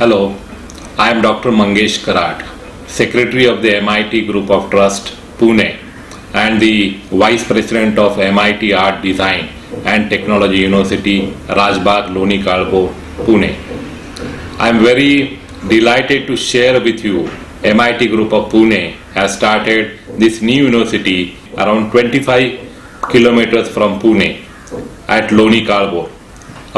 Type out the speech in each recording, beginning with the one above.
Hello, I am Dr. Mangesh Karad, Secretary of the MIT Group of Trust, Pune, and the Vice President of MIT Art Design and Technology University, Rajbagh, Loni Kalbhor, Pune. I am very delighted to share with you MIT Group of Pune has started this new university around 25 kilometers from Pune at Loni Kalbhor.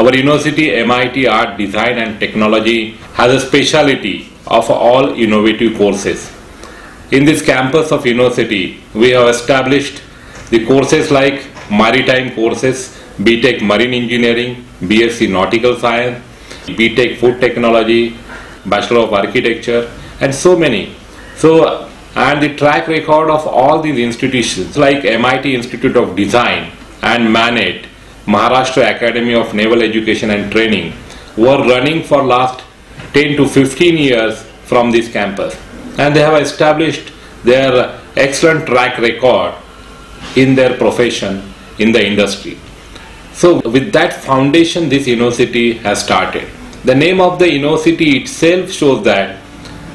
Our university, MIT Art Design and Technology, has a speciality of all innovative courses. In this campus of university, we have established the courses like maritime courses, BTech Marine Engineering, BSc Nautical Science, BTech Food Technology, Bachelor of Architecture, and so many. So, and the track record of all these institutions like MIT Institute of Design and MANET Maharashtra Academy of Naval Education and Training were running for last 10 to 15 years from this campus and they have established their excellent track record in their profession in the industry. So with that foundation this university has started. The name of the university itself shows that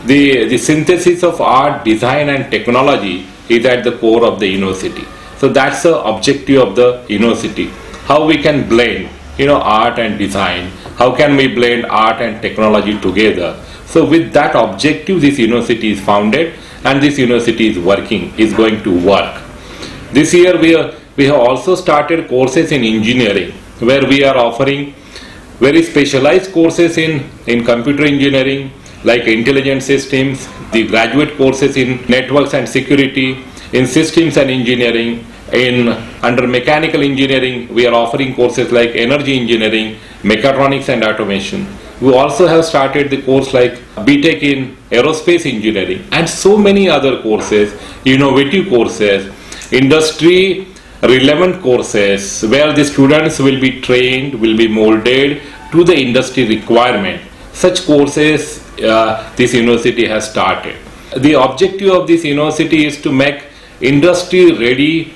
the, the synthesis of art, design and technology is at the core of the university. So that's the objective of the university how we can blend you know art and design. How can we blend art and technology together? So with that objective this university is founded and this university is working is going to work. This year we are we have also started courses in engineering where we are offering very specialized courses in in computer engineering like intelligent systems the graduate courses in networks and security in systems and engineering in under mechanical engineering, we are offering courses like energy engineering, mechatronics and automation. We also have started the course like BTech in aerospace engineering and so many other courses, innovative courses, industry relevant courses where the students will be trained, will be molded to the industry requirement. Such courses uh, this university has started. The objective of this university is to make industry ready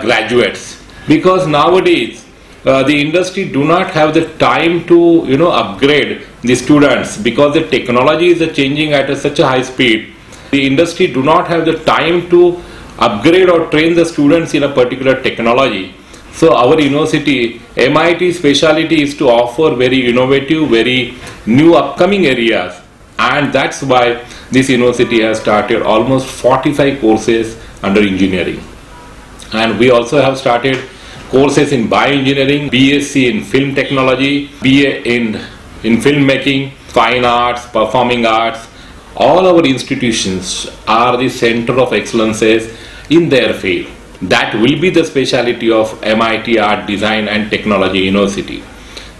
graduates. Because nowadays uh, the industry do not have the time to you know upgrade the students because the technology is changing at a, such a high speed. The industry do not have the time to upgrade or train the students in a particular technology. So our university MIT speciality is to offer very innovative very new upcoming areas. And that's why this university has started almost 45 courses under engineering and we also have started courses in bioengineering, BSc in film technology, BA in, in filmmaking, fine arts, performing arts. All our institutions are the center of excellences in their field. That will be the speciality of MIT Art Design and Technology University.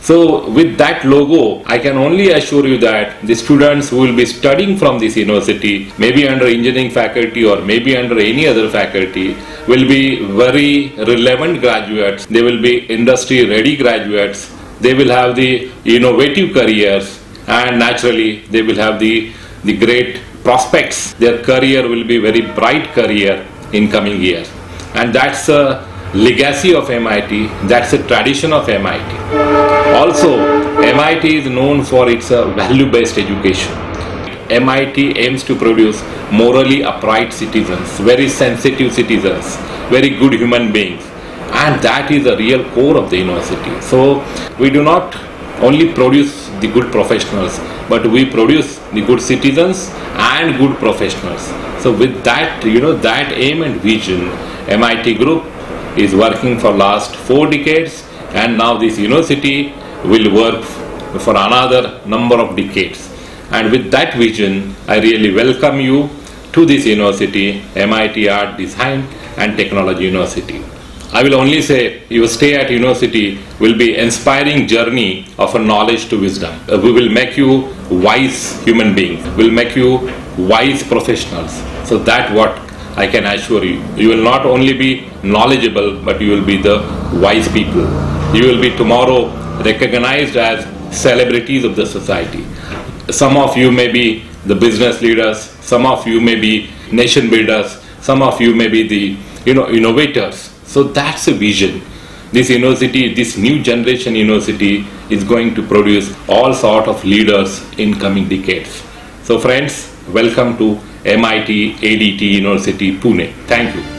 So with that logo, I can only assure you that the students who will be studying from this university, maybe under engineering faculty or maybe under any other faculty, will be very relevant graduates. They will be industry ready graduates. They will have the innovative careers and naturally they will have the, the great prospects. Their career will be very bright career in coming years. And that's a legacy of MIT, that's a tradition of MIT. Also, MIT is known for its uh, value-based education. MIT aims to produce morally upright citizens, very sensitive citizens, very good human beings. And that is the real core of the university. So, we do not only produce the good professionals, but we produce the good citizens and good professionals. So with that, you know, that aim and vision, MIT Group is working for last four decades and now this university will work for another number of decades. And with that vision, I really welcome you to this university, MIT Art Design and Technology University. I will only say your stay at university will be inspiring journey of a knowledge to wisdom. Uh, we will make you wise human beings, we will make you wise professionals. So that what I can assure you. You will not only be knowledgeable, but you will be the wise people. You will be tomorrow recognized as celebrities of the society. Some of you may be the business leaders, some of you may be nation builders, some of you may be the you know innovators. So that's a vision. this university, this new generation university is going to produce all sort of leaders in coming decades. So friends, welcome to MIT ADT University Pune. Thank you.